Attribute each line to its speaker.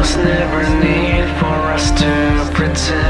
Speaker 1: was never need for us to pretend.